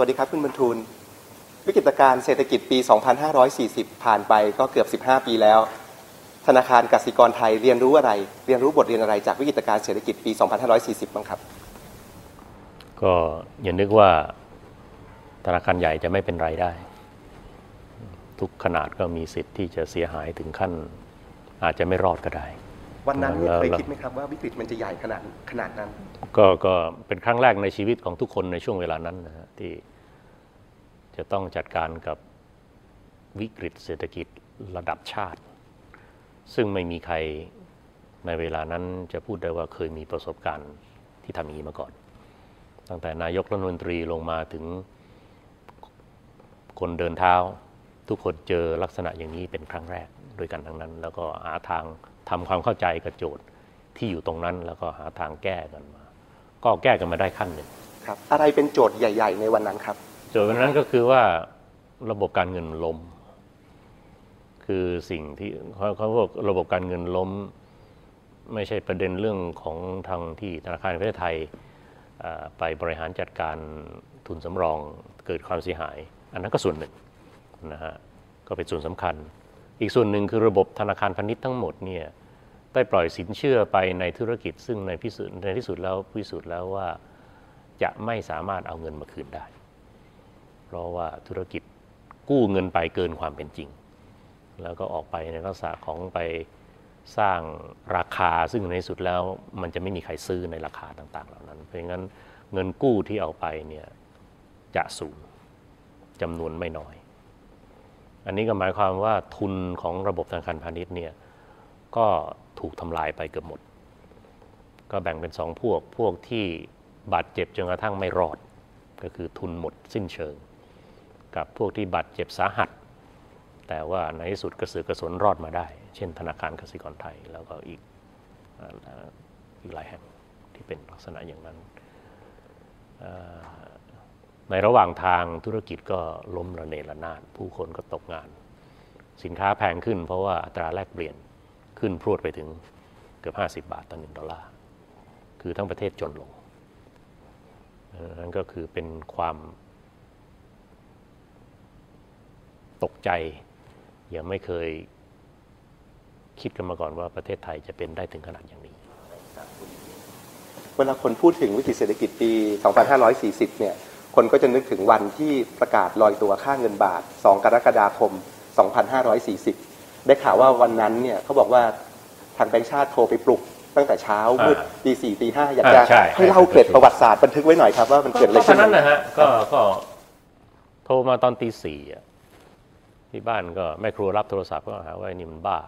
วัสดีครับ คุณบรรทูล วิกฤตการณ์เศรษฐกิจปี 2540 ผ่านไปก็เกือบ 15 ปีแล้ว ธนาคารกสิกรไทยเรียนรู้อะไร เรียนรู้บทเรียนอะไรจากวิกฤตการณ์เศรษฐกิจปี 2540 บ้างครับ ก็อย่านึกว่าธนาคารใหญ่จะไม่เป็นไรได้ ทุกขนาดก็มีสิทธิ์ที่จะเสียหายถึงขั้น อาจจะไม่รอดก็ได้ วันนั้นเนี่ยแล้วเคยแล้วคิดไหมครับว่าวิกฤตมันจะใหญ่ขนาดขนาดนั้น ก็ก็เป็นครั้งแรกในชีวิตของทุกคนในช่วงเวลานั้นนะฮะ ที่จะต้องจัดการกับวิกฤตเศรษฐกิจระดับชาติ ซึ่งไม่มีใครในเวลานั้นจะพูดได้ว่าเคยมีประสบการณ์ที่ทำอย่างนี้มาก่อน ตั้งแต่นายกรัฐมนตรีลงมาถึงคนเดินเท้า ทุกคนเจอลักษณะอย่างนี้เป็นครั้งแรกด้วยกันทั้งนั้น แล้วก็หาทางทำความเข้าใจกับโจทย์ที่อยู่ตรงนั้น แล้วก็หาทางแก้กันมา ก็แก้กันมาได้ขั้นหนึ่ง ครับ อะไรเป็นโจทย์ใหญ่ ๆ ในวันนั้นครับ โจทย์วันนั้นก็คือว่าระบบการเงินล้ม คือสิ่งที่เขาเขาบอกระบบการเงินล้ม ไม่ใช่ประเด็นเรื่องของทางที่ธนาคารประเทศไทยไปบริหารจัดการทุนสำรองเกิดความเสียหาย อันนั้นก็ส่วนหนึ่งนะฮะก็เป็นส่วนสำคัญ อีกส่วนหนึ่งคือระบบธนาคารพาณิชย์ทั้งหมดเนี่ยได้ปล่อยสินเชื่อไปในธุรกิจซึ่งในพิสูจน์ในที่สุดแล้วพิสูจน์แล้วว่า จะไม่สามารถเอาเงินมาคืนได้ เพราะว่าธุรกิจกู้เงินไปเกินความเป็นจริง แล้วก็ออกไปในลักษณะของไปสร้างราคาซึ่งในที่สุดแล้วมันจะไม่มีใครซื้อในราคาต่าง ๆ เหล่านั้น เพราะงั้นเงินกู้ที่เอาไปเนี่ยจะสูงจำนวนไม่น้อย อันนี้ก็หมายความว่าทุนของระบบธนาคารพาณิชย์เนี่ยก็ถูกทำลายไปเกือบหมด ก็แบ่งเป็นสองพวกพวกที่ บาดเจ็บจนกระทั่งไม่รอด ก็คือทุนหมดสิ้นเชิง กับพวกที่บาดเจ็บสาหัส แต่ว่าในที่สุดกระสือกระสนรอดมาได้ เช่น ธนาคารกสิกรไทยแล้วก็อีกอีกหลายแห่งที่เป็นลักษณะอย่างนั้น ในระหว่างทางธุรกิจก็ล้มระเนระนาดผู้คนก็ตกงาน สินค้าแพงขึ้นเพราะว่าอัตราแลกเปลี่ยนขึ้นพรวดไปถึงเกือบ 50 บาทต่อหนึ่งดอลลาร์ คือทั้งประเทศจนลง นั่นก็คือเป็นความตกใจยังไม่เคยคิดกันมาก่อนว่าประเทศไทยจะเป็นได้ถึงขนาดอย่างนี้ เวลาคนพูดถึงวิกฤตเศรษฐกิจปี 2540 เนี่ย คนก็จะนึกถึงวันที่ประกาศลอยตัวค่าเงินบาท 2 กรกฎาคม 2540 ได้ข่าวว่าวันนั้นเนี่ยเขาบอกว่าทางแบงค์ชาติโทรไปปลุก ตั้งแต่เช้ามืดอ่าตีสี่ตีห้าอยากจะอ่าใช่ให้เล่าเกร็ดประวัติศาสตร์บันทึกไว้หน่อยครับว่ามันเกิดอะไรก็ตขึ้อนนนั้นนะฮะก็ก็โทรมาตอนตีสี่อะที่บ้านก็แม่ครัวรับโทรศัพท์ก็หาว่าไอ้นี่มันบ้า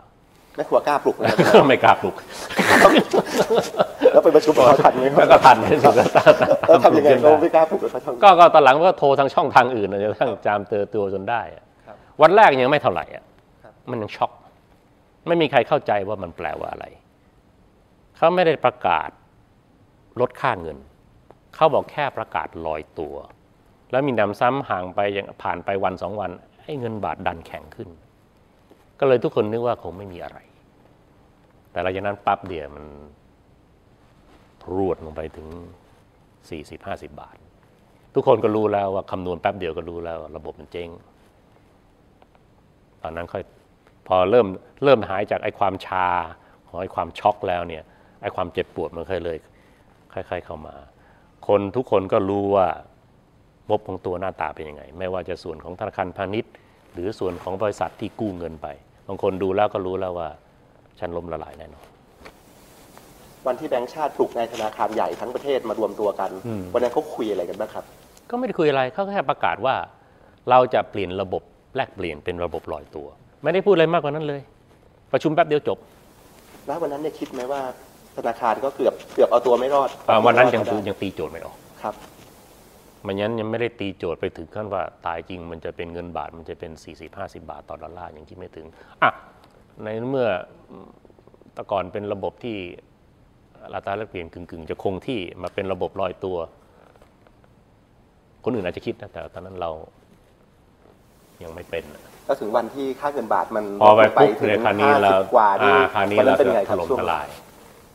แม่ครัวกล้าปลุกนะครับก็ไม่กล้าปลุก แล้วไปประชุมกับเขาทันไหมคแล้รัวบก็ทันที่สุดแล้วทำยังไงเขาไม่กล้าปลุกแล้วเขาทำก็ก็ตอนหลังก็โทรทางช่องทางอื่นนะจนกระทั่งจามเจอตัวจนได้อะครับวันแรกยังไม่เท่าไหร่อะครับมันยังช็อก ไม่มีใครเข้าใจว่ามันแปลว่าอะไร เขาไม่ได้ประกาศลดค่าเงิน เขาบอกแค่ประกาศลอยตัว แล้วมีนำซ้ำห่างไปยังผ่านไปวันสองวันให้เงินบาทดันแข็งขึ้น ก็เลยทุกคนนึกว่าคงไม่มีอะไร แต่หลังจากนั้นปั๊บเดียวมันรวดลงไปถึง 40-50 บาท ทุกคนก็รู้แล้วว่าคำนวณแป๊บเดียวก็รู้แล้ว ระบบมันเจ๊งตอนนั้นค่อยพอเริ่มเริ่มหายจากไอ้ความชาของไอ้ความช็อกแล้วเนี่ย ไอ้ความเจ็บปวดมันค่อยเลยค่อยๆเข้ามา คนทุกคนก็รู้ว่างบของตัวหน้าตาเป็นยังไง ไม่ว่าจะส่วนของธนาคารพาณิชย์ หรือส่วนของบริษัทที่กู้เงินไป บางคนดูแล้วก็รู้แล้วว่าฉันล้มละลายแน่นอนวันที่แบงค์ชาติปลุกในธนาคารใหญ่ทั้งประเทศมารวมตัวกันอืมวันนั้นเขาคุยอะไรกันบ้างครับ ก็ไม่ได้คุยอะไรเขาแค่ประกาศว่า เราจะเปลี่ยนระบบแลกเปลี่ยนเป็นระบบลอยตัว ไม่ได้พูดอะไรมากกว่านั้นเลย ประชุมแป๊บเดียวจบ แล้ววันนั้นเนี่ยคิดไหมว่า ธนาคารก็เกือบเกือบเอาตัวไม่รอดอ่าวันนั้นยังเอาตัวไม่รอดยังตีโจทย์ไม่ออกครับมันยันยังไม่ได้ตีโจทย์ไปถึงขั้นว่าตายจริงมันจะเป็นเงินบาทมันจะเป็น 40-50 บาทต่อดอลลาร์ยังคิดไม่ถึงอะในเมื่อแตะก่อนเป็นระบบที่ราคาแลกเปลี่ยนกึ่งๆ จะคงที่มาเป็นระบบลอยตัว คนอื่นอาจจะคิดนะแต่ตอนนั้นเรายังไม่เป็นก็ถึงวันที่ค่าเงินบาทมันพอไปลงปุ๊บถึงในคราวนี้เรา50กว่านี่อ่าคราวนี้วันเรานั้นเป็นก็ไงคถรับล่มช่วงทลาย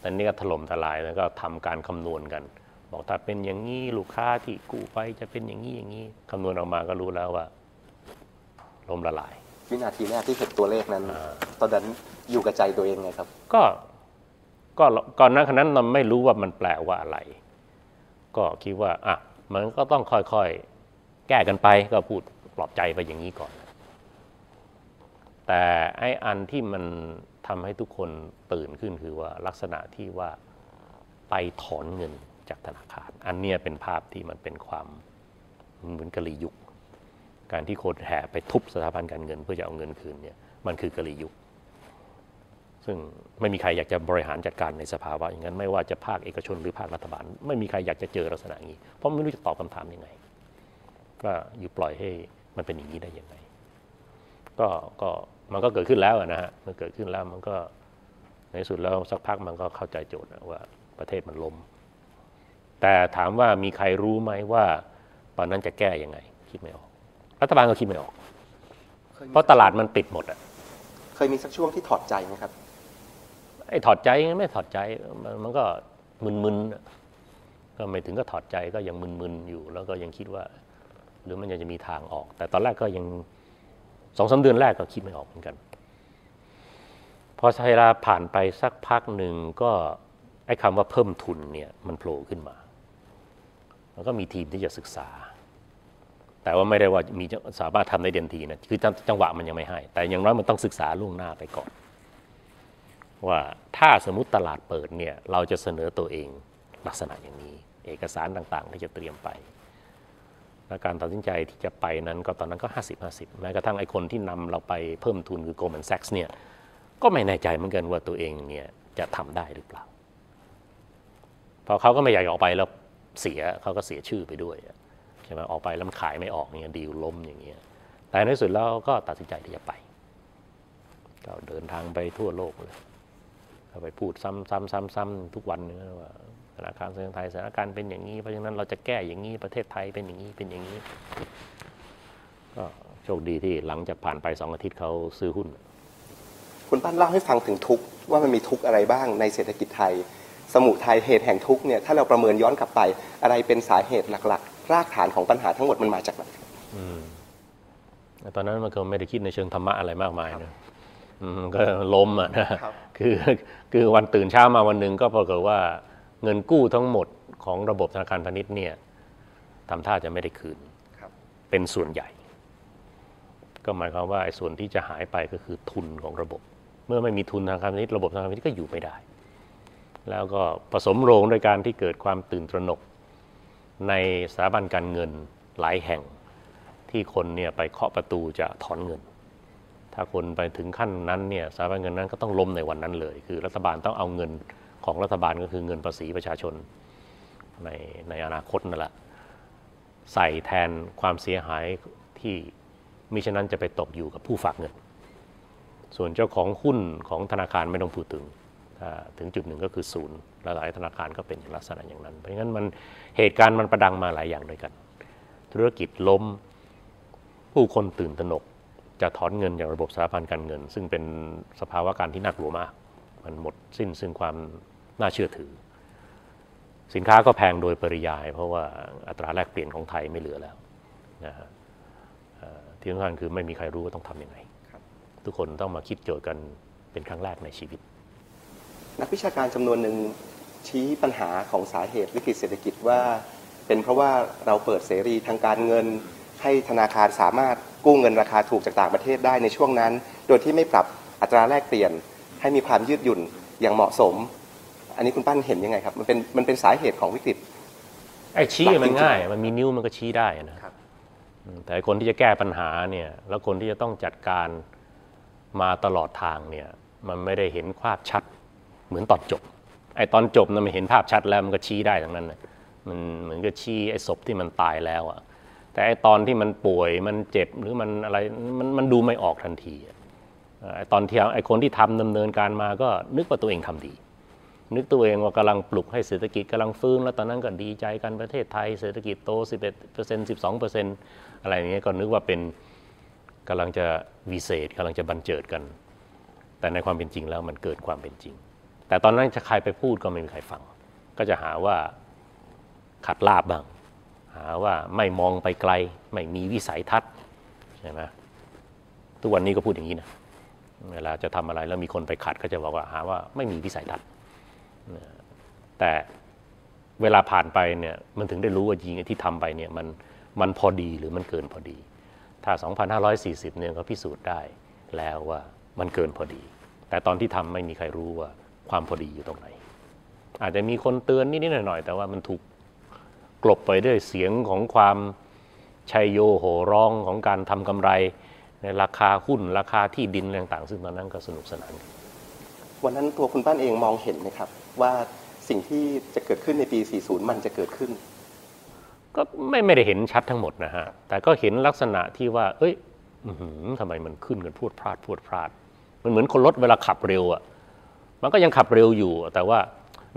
แต่นี่ก็ถล่มทลายแล้วก็ทำการคำนวณกัน บอกถ้าเป็นอย่างนี้ลูกค้าที่กู้ไปจะเป็นอย่างนี้อย่างนี้คำนวณออกมาก็รู้แล้วว่าล้มละลาย วินาทีแรกที่เห็นตัวเลขนั้นตอนนั้นอยู่กับใจตัวเองไงครับ ก็ก็ก่อนหน้านั้นเราไม่รู้ว่ามันแปลว่าอะไร ก็คิดว่าอะมันก็ต้องค่อยๆ แก้กันไปก็พูดปลอบใจไปอย่างนี้ก่อน แต่ไอ้อันที่มัน ทำให้ทุกคนตื่นขึ้นคือว่าลักษณะที่ว่าไปถอนเงินจากธนาคาร อันเนี้ยเป็นภาพที่มันเป็นความเหมือนกะลียุค การที่คนแห่ไปทุบสถาบันการเงินเพื่อจะเอาเงินคืนเนี่ยมันคือกะลียุค ซึ่งไม่มีใครอยากจะบริหารจัดการในสภาวะอย่างนั้นไม่ว่าจะภาคเอกชนหรือภาครัฐบาล ไม่มีใครอยากจะเจอลักษณะนี้ เพราะไม่รู้จะตอบคำถามยังไงว่าอยู่ปล่อยให้มันเป็นอย่างนี้ได้ยังไงก็ก็ มันก็เกิดขึ้นแล้วอะนะฮะมันเกิดขึ้นแล้วมันก็ในที่สุดแล้วสักพักมันก็เข้าใจโจทย์นะว่าประเทศมันล้มแต่ถามว่ามีใครรู้ไหมว่า ตอนนั้นจะแก้ยังไง คิดไม่ออกรัฐบาลก็คิดไม่ออก เพราะตลาดมันปิดหมดอะเคยมีสักช่วงที่ถอดใจไหมครับไอ้ถอดใจไม่ถอดใจมันมันก็มึนๆน่ะก็ไม่ถึงก็ถอดใจก็ยังมึนๆอยู่ แล้วก็ยังคิดว่า หรือมันยังจะมีทางออก แต่ตอนแรกก็ยัง สองสาเดือนแรกก็คิดไม่ออกเหมือนกัน พอเวลาผ่านไปสักพักหนึ่งก็ไอ้คำว่าเพิ่มทุนเนี่ยมันโผล่ขึ้นมา แล้วก็มีทีมที่จะศึกษา แต่ว่าไม่ได้ว่ามีสามารถทำได้เด่นทีนะคือจังหวะมันยังไม่ให้ แต่อย่างน้อยมันต้องศึกษาล่วงหน้าไปก่อน ว่าถ้าสมมติตลาดเปิดเนี่ยเราจะเสนอตัวเองลักษณะอย่างนี้ เอกสารต่างๆ ที่จะเตรียมไป และการตัดสินใจที่จะไปนั้นก็ตอนนั้นก็ 50 50 แม้กระทั่งไอ้คนที่นำเราไปเพิ่มทุนคือ Goldman Sachs เนี่ยก็ไม่แน่ใจเหมือนกันว่าตัวเองเนี่ยจะทำได้หรือเปล่าพราะเขาก็ไม่อยากออกไปแล้วเสียเขาก็เสียชื่อไปด้วยใช่ไหมออกไปแล้วมันขายไม่ออกเนี่ยดีลล้มอย่างเงี้ยแต่ในที่สุดแล้วก็ตัดสินใจที่จะไป ก็เดินทางไปทั่วโลกเลยก็ไปพูดซ้ำซ้ำซ้ำซ้ำทุกวันนึงว่า ธนาคารเซิงไทยสถานการณ์เป็นอย่างนี้ เพราะฉะนั้นเราจะแก้อย่างนี้ประเทศไทยเป็นอย่างนี้เป็นอย่างนี้ ก็โชคดีที่หลังจากผ่านไปสองอาทิตย์เขาซื้อหุ้น คุณปั้นเล่าให้ฟังถึงทุกข์ว่ามันมีทุกข์อะไรบ้างในเศรษฐกิจไทย สมุทัยเหตุแห่งทุกข์เนี่ยถ้าเราประเมินย้อนกลับไป อะไรเป็นสาเหตุหลักๆ รากฐานของปัญหาทั้งหมดมันมาจากไหนแต่ตอนนั้นมันก็ไม่ได้คิดในเชิงธรรมะอะไรมากมายนะอืมก็ล้มอะนะครับคือคือวันตื่นเช้ามาวันหนึ่งก็ปรากฏว่า เงินกู้ทั้งหมดของระบบธนาคารพาณิชย์เนี่ยทำท่าจะไม่ได้คืนครับเป็นส่วนใหญ่ ก็หมายความว่าไอ้ส่วนที่จะหายไปก็คือทุนของระบบ เมื่อไม่มีทุนธนาคารพาณิชย์ระบบธนาคารพาณิชย์ก็อยู่ไม่ได้ แล้วก็ผสมโรงโดยการที่เกิดความตื่นตระหนก ในสถาบันการเงินหลายแห่งที่คนเนี่ยไปเคาะประตูจะถอนเงิน ถ้าคนไปถึงขั้นนั้นเนี่ยสถาบันเงินนั้นก็ต้องล้มในวันนั้นเลย คือรัฐบาลต้องเอาเงิน ของรัฐบาลก็คือเงินภาษีประชาชนในในอนาคตนั่นแหละใส่แทนความเสียหายที่มิฉะนั้นจะไปตกอยู่กับผู้ฝากเงิน ส่วนเจ้าของหุ้นของธนาคารไม่ต้องพูดถึงถึงจุดหนึ่งก็คือศูนย์ลหลายธนาคารก็เป็นลักษณะอย่างนั้น เพราะฉะนั้นมันเหตุการณ์มันประดังมาหลายอย่างด้วยกัน ธุรกิจล้มผู้คนตื่นตระหนกจะถอนเงินจากระบบสถาบันการเงิน ซึ่งเป็นสภาวะการที่น่ากลัวมาก มันหมดสิ้นซึ่งความ น่าเชื่อถือ สินค้าก็แพงโดยปริยาย เพราะว่าอัตราแลกเปลี่ยนของไทยไม่เหลือแล้วนะฮะเอ่อที่สำคัญคือไม่มีใครรู้ว่าต้องทำยังไงครับทุกคนต้องมาคิดโจทย์กันเป็นครั้งแรกในชีวิต นักวิชาการจำนวนหนึ่งชี้ปัญหาของสาเหตุวิกฤตเศรษฐกิจว่า เป็นเพราะว่าเราเปิดเสรีทางการเงิน ให้ธนาคารสามารถกู้เงินราคาถูกจากต่างประเทศได้ในช่วงนั้น โดยที่ไม่ปรับอัตราแลกเปลี่ยนให้มีความยืดหยุ่นอย่างเหมาะสม อันนี้คุณปั้นเห็นยังไงครับ มันเป็นมันเป็นสาเหตุของวิกฤตไอ้ชี้หลักมันจริงๆง่าย มันมีนิ้วมันก็ชี้ได้นะครับอืมแต่คนที่จะแก้ปัญหาเนี่ยแล้วคนที่จะต้องจัดการมาตลอดทางเนี่ยมันไม่ได้เห็นภาพชัดเหมือนตอนจบ ไอ้ตอนจบนะมันเห็นภาพชัดแล้วมันก็ชี้ได้ทั้งนั้นนะมันเหมือนกับชี้ไอ้ศพที่มันตายแล้วอะแต่ไอ้ตอนที่มันป่วยมันเจ็บหรือมันอะไรมันมันดูไม่ออกทันทีอะเอ่อไอ้ตอนที่ไอ้คนที่ทำดำเนินการมาก็นึกว่าตัวเองทำดี นึกตัวเองว่ากำลังปลุกให้เศรษฐกิจกำลังฟื้น แล้วตอนนั้นก็ดีใจกันประเทศไทยเศรษฐกิจโต 11% 12%อะไรอย่างเงี้ยก็นึกว่าเป็นกำลังจะวิเศษกำลังจะบันเจิดกัน แต่ในความเป็นจริงแล้วมันเกินความเป็นจริง แต่ตอนนั้นจะใครไปพูดก็ไม่มีใครฟัง ก็จะหาว่าขัดลาบบ้าง หาว่าไม่มองไปไกล ไม่มีวิสัยทัศน์ใช่ไหมทุกวันนี้ก็พูดอย่างนี้นะเวลาจะทำอะไรแล้วมีคนไปขัดก็จะบอกว่าหาว่าไม่มีวิสัยทัศน์ แต่เวลาผ่านไปเนี่ยมันถึงได้รู้ว่าจริงที่ทำไปเนี่ยมันมันพอดีหรือมันเกินพอดี ถ้า 2,540 เนี่ยก็พิสูจน์ได้แล้วว่ามันเกินพอดี แต่ตอนที่ทำไม่มีใครรู้ว่าความพอดีอยู่ตรงไหน อาจจะมีคนเตือนนิดๆหน่อยๆ แต่ว่ามันถูกกลบไปด้วยเสียงของความชัยโยโห่ร้องของการทำกำไร ในราคาหุ้นราคาที่ดินต่างๆ ซึ่งตอนนั้นก็สนุกสนาน วันนั้นตัวคุณป้านเองมองเห็นไหมครับ ว่าสิ่งที่จะเกิดขึ้นในปี 40 มันจะเกิดขึ้น ก็ไม่ไม่ได้เห็นชัดทั้งหมดนะฮะ แต่ก็เห็นลักษณะที่ว่า เอ้ยทำไมมันขึ้นกันพูดพลาดพูดพลาด มันเหมือนคนรถเวลาขับเร็วอะ มันก็ยังขับเร็วอยู่ แต่ว่า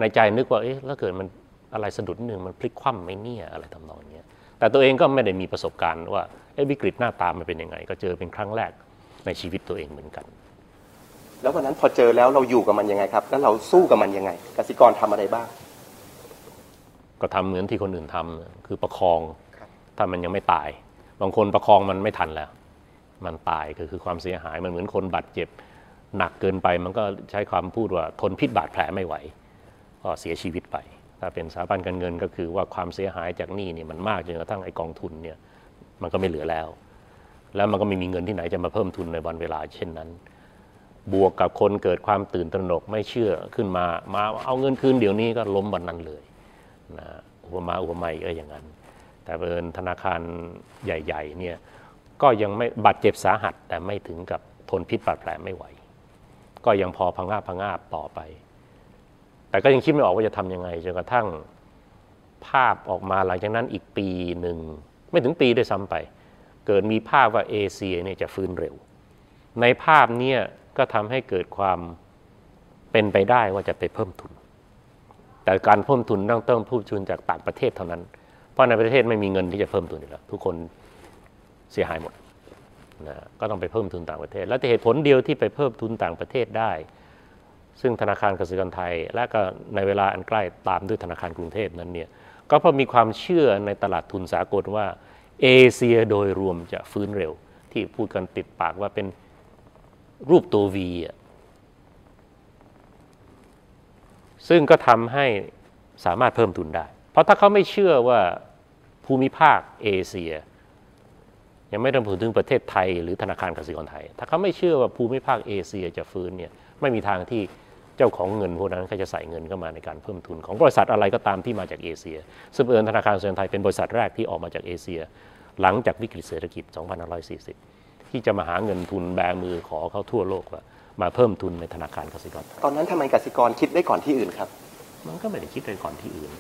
ในใจนึกว่า เอ๊ะแล้วเกิดมันอะไรสะดุดนึงมันพลิกคว่ำไหมเนี่ยอะไรทำนองเนี้ย แต่ตัวเองก็ไม่ได้มีประสบการณ์ว่า เอ๊ะวิกฤตหน้าตามันเป็นยังไง ก็เจอเป็นครั้งแรกในชีวิตตัวเองเหมือนกัน แล้ววันนั้นพอเจอแล้วเราอยู่กับมันยังไงครับ แล้วเราสู้กับมันยังไงกสิกรทำอะไรบ้าง ก็ทำเหมือนที่คนอื่นทำคือประคองครับถ้ามันยังไม่ตาย บางคนประคองมันไม่ทันแล้ว มันตายก็คือความเสียหายมันเหมือนคนบาดเจ็บ หนักเกินไปมันก็ใช้ความพูดว่าทนพิษบาดแผลไม่ไหว ก็เสียชีวิตไป ถ้าเป็นสถาบันการเงินก็คือว่าความเสียหายจากหนี้นี่มันมากจนกระทั่งไอกองทุนเนี่ยมันก็ไม่เหลือแล้ว แล้วมันก็ไม่มีเงินที่ไหนจะมาเพิ่มทุนในวันเวลาเช่นนั้น บวกกับคนเกิดความตื่นตระหนกไม่เชื่อขึ้นมา มาเอาเงินคืนเดี๋ยวนี้ก็ล้มวันนั้นเลยนะอุปมาอุปไมยก็อย่างนั้น แต่เอิญธนาคารใหญ่ๆเนี่ยก็ยังไม่บาดเจ็บสาหัส แต่ไม่ถึงกับทนพิษบาดแผลไม่ไหว ก็ยังพอพังอาบพังอาบต่อไป แต่ก็ยังคิดไม่ออกว่าจะทำยังไงจนกระทั่งภาพออกมาหลังจากนั้นอีกปีหนึ่ง ไม่ถึงปีด้วยซ้ำไป เกิดมีภาพว่าเอเชียเนี่ยจะฟื้นเร็ว ในภาพเนี้ ก็ทำให้เกิดความเป็นไปได้ว่าจะไปเพิ่มทุน แต่การเพิ่มทุนต้องเต้องผู้ทุนจากต่างประเทศเท่านั้น เพราะในประเทศไม่มีเงินที่จะเพิ่มทุนอยู่แล้วทุกคนเสียหายหมดนะก็ต้องไปเพิ่มทุนต่างประเทศ และเหตุผลเดียวที่ไปเพิ่มทุนต่างประเทศได้ ซึ่งธนาคารกสิกรไทย และก็ในเวลาอันใกล้ตามด้วยธนาคารกรุงเทพนั้นเนี่ยก็เพราะมีความเชื่อในตลาดทุนสากลว่าเอเชียโดยรวมจะฟื้นเร็ว ที่พูดกันติดปากว่าเป็น รูปตัววีอะซึ่งก็ทำให้สามารถเพิ่มทุนได้ เพราะถ้าเขาไม่เชื่อว่าภูมิภาคเอเชีย ยังไม่ต้องพูดถึงประเทศไทย หรือธนาคารกสิกรไทย ถ้าเขาไม่เชื่อว่าภูมิภาคเอเชียจะฟื้นเนี่ยไม่มีทางที่เจ้าของเงินพวกนั้นเขาจะใส่เงินเข้ามาในการเพิ่มทุน ของบริษัทอะไรก็ตามที่มาจากเอเชีย ซึ่งเอิญธนาคารกสิกรไทยเป็นบริษัทแรกที่ออกมาจากเอเชีย หลังจากวิกฤตเศรษฐกิจ 2540 ที่จะมาหาเงินทุนแบมือขอเขาทั่วโลกว่ามาเพิ่มทุนในธนาคารกสิกรไทยตอนนั้นทำไมกสิกรคิดได้ก่อนที่อื่นครับ มันก็ไม่ได้คิดไปก่อนที่อื่น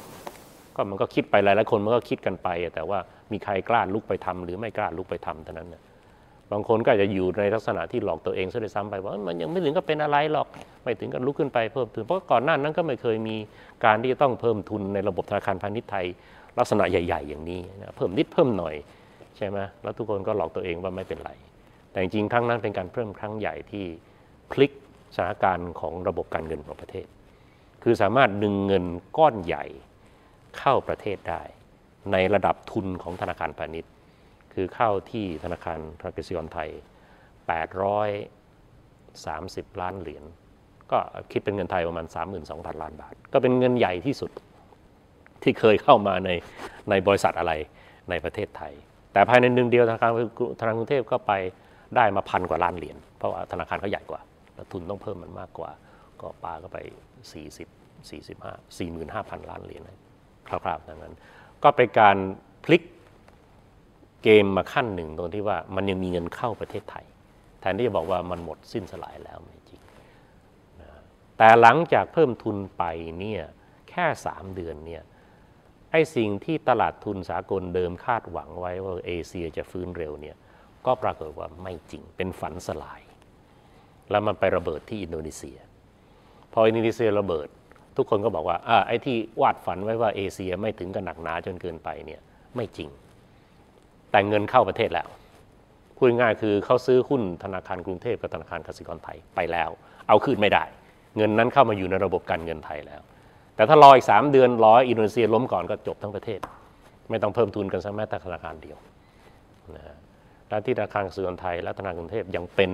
ก็มันก็คิดไปหลายๆคนมันก็คิดกันไป แต่ว่ามีใครกล้าลุกไปทำหรือไม่กล้าลุกไปทำเท่านั้นนะบางคนก็อาจจะอยู่ในลักษณะที่หลอกตัวเองซะด้วยซ้ำไปว่าเอ้ยมันยังไม่ถึงกับเป็นอะไรหรอก ไม่ถึงกับลุกขึ้นไปเพิ่มทุน เพราะก่อนหน้านั้นก็ไม่เคยมีการที่จะต้องเพิ่มทุนในระบบธนาคารพาณิชย์ไทย ลักษณะใหญ่ ๆ อย่างนี้นะเพิ่มนิดเพิ่มหน่อยใช่ไหมแล้วทุกคนก็หลอกตัวเองว่าไม่เป็นไร แต่จริงๆครั้งนั้นเป็นการเพิ่มครั้งใหญ่ที่พลิกสถานการณ์ของระบบการเงินของประเทศ คือสามารถดึงเงินก้อนใหญ่เข้าประเทศได้ ในระดับทุนของธนาคารพาณิชย์ คือเข้าที่ธนาคารกสิกรไทย 830 ล้านเหรียญก็คิดเป็นเงินไทยประมาณ 32,000 ล้านบาท ก็เป็นเงินใหญ่ที่สุดที่เคยเข้ามาในในบริษัทอะไรในประเทศไทย แต่ภายในหนึ่งเดียวธนาคารธนาคารกรุงเทพก็ไป ได้มาพันกว่าล้านเหรียญเพราะว่าธนาคารเขาใหญ่กว่าแล้วทุนต้องเพิ่มมันมากกว่า ก็ปาก็ไป 40 45 45,000 ล้านเหรียญคร่าวๆดังนั้น ก็เป็นการพลิกเกมมาขั้นหนึ่งตรงที่ว่ามันยังมีเงินเข้าประเทศไทย แทนที่จะบอกว่ามันหมดสิ้นสลายแล้วไม่จริงนะแต่หลังจากเพิ่มทุนไปเนี่ยแค่ 3 เดือนเนี่ยไอ้สิ่งที่ตลาดทุนสากลเดิมคาดหวังไว้ว่าเอเชียจะฟื้นเร็วเนี่ย ก็ปรากฏว่าไม่จริงเป็นฝันสลาย แล้วมันไประเบิดที่อินโดนีเซีย พออินโดนีเซียระเบิด ทุกคนก็บอกว่าอ่าไอ้ที่วาดฝันไว้ว่าเอเชียไม่ถึงกับหนักหนาจนเกินไปเนี่ยไม่จริง แต่เงินเข้าประเทศแล้วพูดง่ายคือเขาซื้อหุ้นธนาคารกรุงเทพกับธนาคารกสิกรไทยไปแล้ว เอาคืนไม่ได้ เงินนั้นเข้ามาอยู่ในระบบการเงินไทยแล้ว แต่ถ้ารออีกสามเดือนรออินโดนีเซียล้มก่อนก็จบทั้งประเทศ ไม่ต้องเพิ่มทุนกันสักแม้แต่ธนาคารเดียวนะฮะ และที่ธนาคารกสิกรไทย และธนาคารกรุงเทพยังเป็น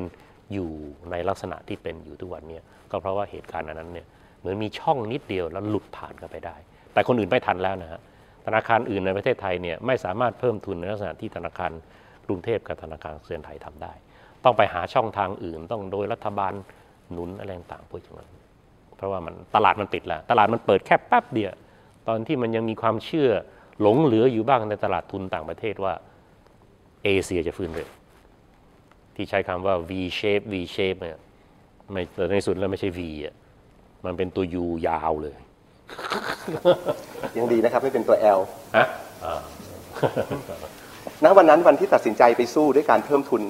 อยู่ในลักษณะที่เป็นอยู่ทุกวันเนี้ก็เพราะว่าเหตุการณ์อันนั้นเนี่ยเหมือนมีช่องนิดเดียวแล้วหลุดผ่านเข้าไปได้ แต่คนอื่นไม่ทันแล้วนะฮะธนาคารอื่นในประเทศไทยเนี่ยไม่สามารถเพิ่มทุนในลักษณะที่ธนาคารกรุงเทพกับธนาคารกสิกรไทยทำได้ ต้องไปหาช่องทางอื่น ต้องโดยรัฐบาลหนุนอะไรต่างๆพวกอย่างนั้นเพราะว่ามันตลาดมันปิดแล้ว ตลาดมันเปิดแค่แป๊บเดียวตอนที่มันยังมีความเชื่อหลงเหลืออยู่บ้างในตลาดทุนต่างประเทศว่า เอเชียจะฟื้นเร็วที่ใช้คำว่า V shape V shape เนี่ยไม่แต่ในสุดแล้วไม่ใช่ V อะมันเป็นตัว U ยาวเลย ยังดีนะครับ ไม่เป็นตัว L ฮะอ่าณวันนั้นวันที่ตัดสินใจไปสู้ด้วยการเพิ่มทุน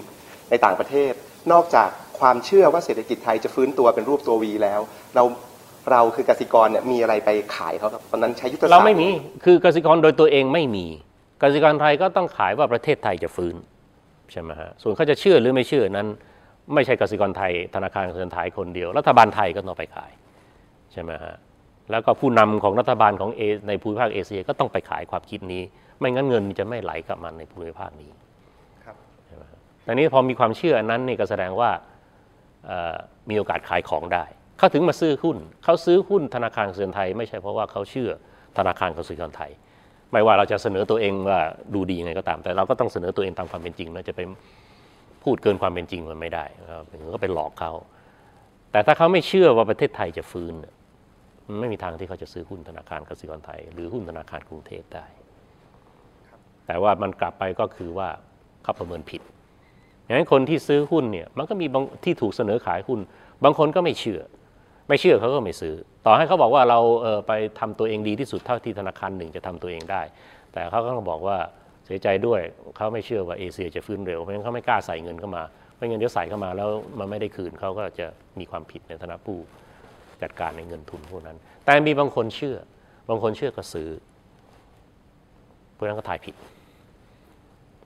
ในต่างประเทศ นอกจากความเชื่อว่าเศรษฐกิจไทยจะฟื้นตัวเป็นรูปตัววีแล้ว เราเราคือกสิกรเนี่ยมีอะไรไปขายเขาครับตอนนั้นใช้ยุทธศาสตร์เราไม่มีคือกสิกรโดยตัวเองไม่มี กสิกรไทยก็ต้องขายว่าประเทศไทยจะฟื้นใช่ไหมฮะส่วนเขาจะเชื่อหรือไม่เชื่อนั้น ไม่ใช่กสิกรไทย ธนาคารกสิกรไทยคนเดียว รัฐบาลไทยก็ต้องไปขายใช่ไหมฮะแล้วก็ผู้นำของรัฐบาลของเอในภูมิภาคเอเชียก็ต้องไปขายความคิดนี้ ไม่งั้นเงินจะไม่ไหลกลับมาในภูมิภาคนี้ครับใช่ไหมฮะแต่นี้พอมีความเชื่ออันนั้นนี่ก็แสดงว่าเอ่อมีโอกาสขายของได้ เขาถึงมาซื้อหุ้น เขาซื้อหุ้นธนาคารกสิกรไทย ไม่ใช่เพราะว่าเขาเชื่อธนาคารกสิกรไทย ไม่ว่าเราจะเสนอตัวเองว่าดูดียังไงก็ตาม แต่เราก็ต้องเสนอตัวเองตามความเป็นจริงนะจะไปพูดเกินความเป็นจริงมันไม่ได้นะครับก็ไปหลอกเขา แต่ถ้าเขาไม่เชื่อว่าประเทศไทยจะฟื้นเนี่ยมันไม่มีทางที่เขาจะซื้อหุ้นธนาคารกสิกรไทย หรือหุ้นธนาคารกรุงเทพได้ แต่ว่ามันกลับไปก็คือว่าเขาประเมินผิดอย่างนั้นคนที่ซื้อหุ้นเนี่ยมันก็มีบางที่ถูกเสนอขายหุ้น บางคนก็ไม่เชื่อ ไม่เชื่อเขาก็ไม่ซื้อ ต่อให้เขาบอกว่าเราเออไปทำตัวเองดีที่สุดเท่าที่ธนาคารหนึ่งจะทำตัวเองได้ แต่เขาก็ต้องบอกว่าเสียใจด้วยเขาไม่เชื่อว่าเอเชียจะฟื้นเร็วเพราะฉะนั้นเขาไม่กล้าใส่เงินเข้ามาไม่งั้นเดี๋ยวใส่เข้ามาแล้วมันไม่ได้คืนเขาก็จะมีความผิดในฐานะผู้จัดการในเงินทุนพวกนั้น แต่มีบางคนเชื่อ บางคนเชื่อก็ซื้อพราะฉะนั้นก็ทายผิด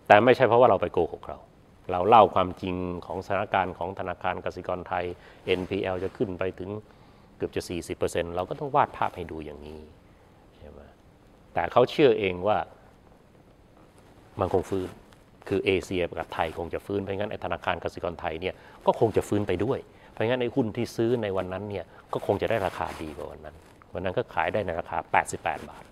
แต่ไม่ใช่เพราะว่าเราไปโกหกเรา เราเล่าความจริงของสถานการณ์ของธนาคารกสิกรไทย NPL จะขึ้นไปถึงเกือบจะ 40%เราก็ต้องวาดภาพให้ดูอย่างนี้ใช่ไหมแต่เขาเชื่อเองว่ามันคงฟื้น คือเอเชียกับไทยคงจะฟื้น เพราะงั้นไอ้ธนาคารกสิกรไทยเนี่ยก็คงจะฟื้นไปด้วย เพราะงั้นไอ้หุ้นที่ซื้อในวันนั้นเนี่ยก็คงจะได้ราคาดีกว่าวันนั้น วันนั้นก็ขายได้ในราคา 88 บาท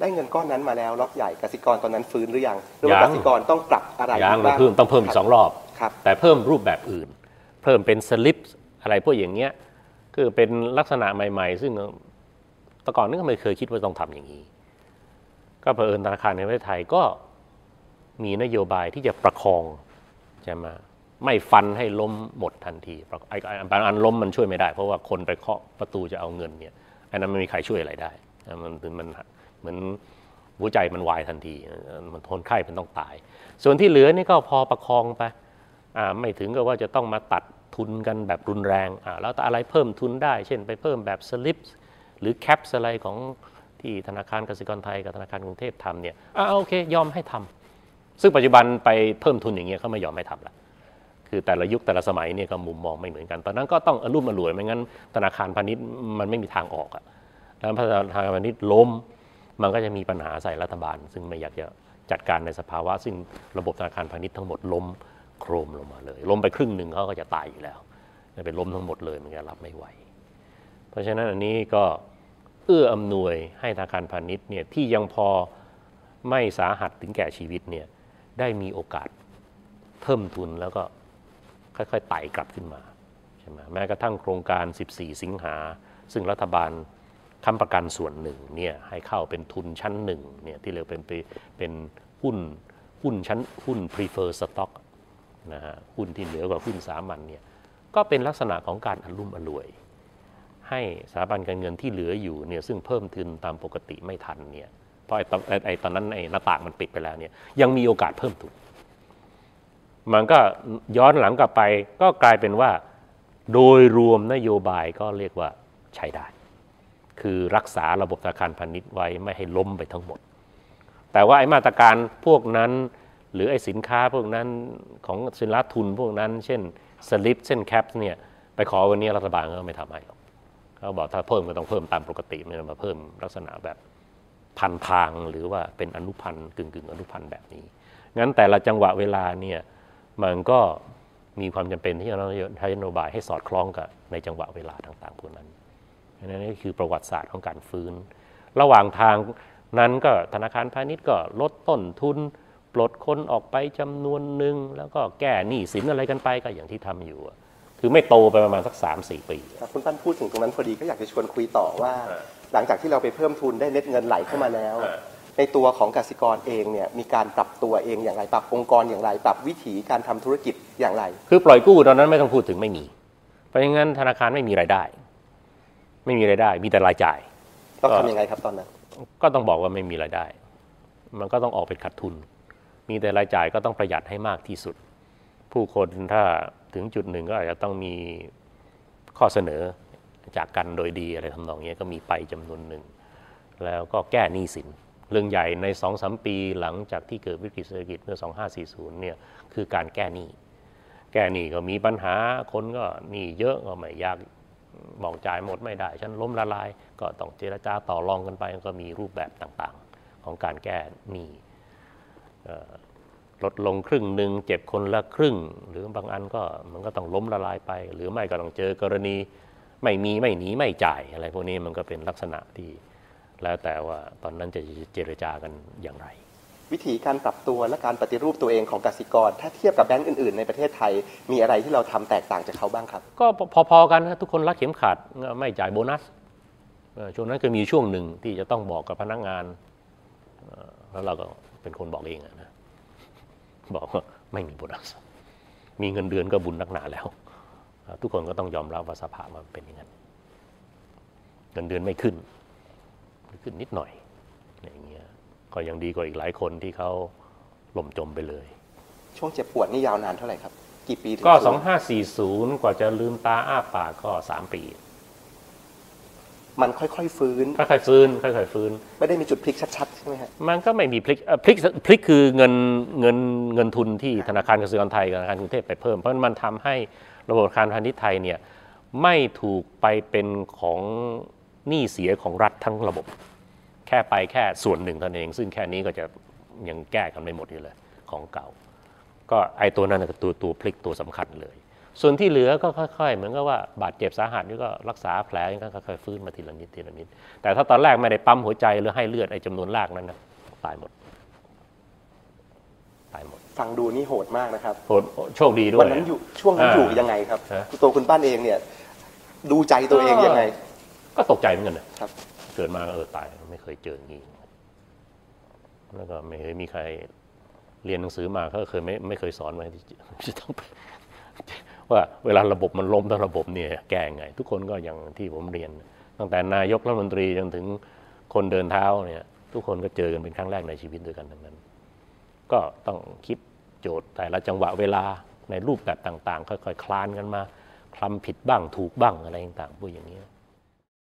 ได้เงินก้อนนั้นมาแล้วล็อตใหญ่กสิกรตอนนั้นฟื้นหรือยังหรือว่ายักงสิกรต้องปรับอะไรยังบ้างเพิ่มต้องเพิ่มอีกสองรอบครับแต่เพิ่มรูปแบบอื่น เพิ่มเป็นสลิปอะไรพวกอย่างเงี้ยคือเป็นลักษณะใหม่ๆ ซึ่งแต่ก่อนนึกก็ไม่เคยคิดว่าต้องทำอย่างนี้ ก็เผอิญธนาคารในประเทศไทยก็มีนโยบายที่จะประคองใช่ไหมไม่ฟันให้ล้มหมดทันทีไอ้ไอ้บางอันล้มมันช่วยไม่ได้ เพราะว่าคนไปเคาะประตูจะเอาเงินเนี่ยอันนั้นไม่มีใครช่วยอะไรได้นะมันมัน เหมือนหัวใจมันวายทันที มันทนไข้มันต้องตาย ส่วนที่เหลือนี่ก็พอประคองไปไม่ถึงกับว่าจะต้องมาตัดทุนกันแบบรุนแรงอ่าแล้วอะไรเพิ่มทุนได้ เช่นไปเพิ่มแบบสลิปหรือแคปอะไรของที่ธนาคารกสิกรไทยกับธนาคารกรุงเทพทำเนี่ยอ่าโอเค ยอมให้ทำซึ่งปัจจุบันไปเพิ่มทุนอย่างเงี้ยเขาไม่ยอมให้ทำละคือแต่ละยุคแต่ละสมัยเนี่ยก็มุมมองไม่เหมือนกัน ตอนนั้นก็ต้องอรุ่มอร่วยไม่งั้นธนาคารพาณิชย์มันไม่มีทางออกอะแล้วธนาคารพาณิชย์ล้ม มันก็จะมีปัญหาใส่รัฐบาล ซึ่งไม่อยากจะจัดการในสภาวะซึ่งระบบธนาคารพาณิชย์ทั้งหมดล้มโครมลงมาเลยล้มไปครึ่งหนึ่งเขาก็จะตายอยู่แล้วเป็นล้มทั้งหมดเลยมันก็รับไม่ไหว เพราะฉะนั้นอันนี้ก็เอื้ออำนวยให้ธนาคารพาณิชย์เนี่ยที่ยังพอไม่สาหัสถึงแก่ชีวิตเนี่ยได้มีโอกาสเพิ่มทุนแล้วก็ค่อยๆไต่กลับขึ้นมาใช่ไหมแม้กระทั่งโครงการ 14 สิงหา ซึ่งรัฐบาล ค้ำประกันส่วนหนึ่งเนี่ยให้เข้าเป็นทุนชั้นหนึ่งเนี่ยที่เรียกเป็นเป็นหุ้นหุ้นชั้นหุ้น prefer stock นะฮะหุ้นที่เหนือกว่าหุ้นสามัญเนี่ยก็เป็นลักษณะของการอลุ่มอรวย ให้สถาบันการเงินที่เหลืออยู่เนี่ยซึ่งเพิ่มทุนตามปกติไม่ทันเนี่ยเพราะไอ้ตอนไอ้ตอนนั้นไอ้หน้าต่างมันปิดไปแล้วเนี่ยยังมีโอกาสเพิ่มทุนมันก็ย้อนหลังกลับไปก็กลายเป็นว่า โดยรวมนโยบายก็เรียกว่าใช้ได้ คือรักษาระบบธนาคารพาณิชย์ไว้ไม่ให้ล้มไปทั้งหมด แต่ว่าไอ้มาตรการพวกนั้น หรือไอ้สินค้าพวกนั้นของสินค้าทุนพวกนั้น เช่นสลิปเช่นแคปเนี่ยไปขอวันนี้รัฐบาลก็ไม่ทำให้หรอกเขาบอกถ้าเพิ่มก็ต้องเพิ่มตามปกติไม่ได้มาเพิ่มลักษณะแบบพันทางหรือว่าเป็นอนุพันธ์กึ่งกึ่งอนุพันธ์แบบนี้ งั้นแต่ละจังหวะเวลาเนี่ยมันก็มีความจำเป็นที่จะต้องใช้นโยบายให้สอดคล้องกับในจังหวะเวลาต่างๆพวกนั้น นนั้นก็คือประวัติศาสตร์ของการฟื้น ระหว่างทางนั้นก็ธนาคารพาณิชย์ก็ลดต้นทุน ปลดคนออกไปจำนวนหนึ่ง แล้วก็แก้หนี้สินอะไรกันไปก็อย่างที่ทำอยู่อะคือไม่โตไปประมาณสัก 3-4 ปีครับคุณปั้นพูดถึงตรงนั้นพอดีก็อยากจะชวนคุยต่อว่า หลังจากที่เราไปเพิ่มทุนได้เน็ตเงินไหลเข้ามาแล้วเออในตัวของกสิกรเองเนี่ยมีการปรับตัวเองอย่างไรปรับองค์กรอย่างไร ปรับวิถีการทำธุรกิจอย่างไร คือปล่อยกู้ตอนนั้นไม่ต้องพูดถึงไม่มี เพราะงั้นธนาคารไม่มีรายได้ ไม่มีรายได้ มีแต่รายจ่าย ต้องก็ทำยังไงครับตอนนั้น ก็ต้องบอกว่าไม่มีรายได้ มันก็ต้องออกเป็นขาดทุน มีแต่รายจ่ายก็ต้องประหยัดให้มากที่สุด ผู้คนถ้าถึงจุดหนึ่งก็อาจจะต้องมีข้อเสนอจากกันโดยดีอะไรทำนองเนี้ยก็มีไปจำนวนหนึ่ง แล้วก็แก้หนี้สิน เรื่องใหญ่ใน2อสปีหลังจากที่เกิดวิกฤตเศรษฐกิจเมื่อ 2540 เนี่ยคือการแก้หนี้ แก้หนี้ก็มีปัญหาคนก็หนี้เยอะก็ไม่อยาก บอกจ่ายหมดไม่ได้ ฉันล้มละลายก็ต้องเจรจาต่อรองกันไปก็มีรูปแบบต่างๆ ของการแก้หนี้ลดลงครึ่งหนึ่งเจ็บคนละครึ่ง หรือบางอันก็มันก็ต้องล้มละลายไป หรือไม่ก็ต้องเจอกรณีไม่มีไม่หนีไม่จ่ายอะไรพวกนี้มันก็เป็นลักษณะที่แล้วแต่ว่าตอนนั้นจะเจรจากันอย่างไร วิธีการปรับตัวและการปฏิรูปตัวเองของกสิกร ถ้าเทียบกับแบงก์อื่นๆ ในประเทศไทย มีอะไรที่เราทำแตกต่างจากเขาบ้างครับ ก็พอๆกันทุกคนรักเข็มขัดไม่จ่ายโบนัสช่วงนั้นก็มีช่วงหนึ่งที่จะต้องบอกกับพนักงานแล้วเราก็เป็นคนบอกเองนะบอกว่าไม่มีโบนัส มีเงินเดือนก็บุญนักหนาแล้ว ทุกคนก็ต้องยอมรับว่าสภาพมันเป็นอย่างนั้นเงินเดือนไม่ขึ้น ขึ้นนิดหน่อย ก็ยังดีกว่าอีกหลายคนที่เขาล่มจมไปเลย ช่วงเจ็บปวดนี่ยาวนานเท่าไหร่ครับ กี่ปีถึงก็ฟื้น2540 กว่าจะลืมตาอ้าปากก็ 3 ปี มันค่อยๆฟื้นค่อยๆฟื้นค่อยๆฟื้น ไม่ได้มีจุดพลิกชัดๆใช่ไหมฮะมันก็ไม่มีพลิกเอ่อพลิกพลิกคือเงินเงินเงินทุนที่ธนาคารกสิกรไทยกับธนาคารกรุงเทพไปเพิ่ม เพราะมันทำให้ระบบธนาคารพาณิชย์ไทยเนี่ยไม่ถูกไปเป็นของหนี้เสียของรัฐทั้งระบบ แค่ไปแค่ส่วนหนึ่งเท่านั้นเอง ซึ่งแค่นี้ก็จะยังแก้กันไม่หมดอยู่เลยของเก่า ก็ไอตัวนั้นนะคือตัวตัวพลิกตัวสำคัญเลย ส่วนที่เหลือก็ค่อยๆ เหมือนกับว่าบาดเจ็บสาหัสนี่ก็รักษาแผลก็ค่อยๆฟื้นมาทีละนิดทีละนิด แต่ถ้าตอนแรกไม่ได้ปั๊มหัวใจหรือให้เลือดไอจำนวนแรกนั้นนะตายหมดตายหมดฟังดูนี่โหดมากนะครับโหโชคดีด้วยวันนั้นอยู่ช่วงนั้นอ่าอยู่ยังไงครับฮะตัวคุณป้านเองเนี่ย ดูใจตัวเองยังไง ก็ตกใจเหมือนกันนะครับ เกิดมาก็เออตายไม่เคยเจออย่างนี้แล้วก็ไม่เคยมีใครเรียนหนังสือมาก็เคยไม่ไม่เคยสอนไว้ที่จะต้องว่าเวลาระบบมันล้มทั้งระบบเนี่ยแก้ไง ทุกคนก็อย่างที่ผมเรียน ตั้งแต่นายกรัฐมนตรีจนถึงคนเดินเท้าเนี่ยทุกคนก็เจอกันเป็นครั้งแรกในชีวิตด้วยกันทั้งนั้น ก็ต้องคิดโจทย์แต่ละจังหวะเวลาในรูปแบบต่าง ๆ ค่อยๆคลานกันมาคลำผิดบ้างถูกบ้างอะไรต่างๆพวกอย่างนี้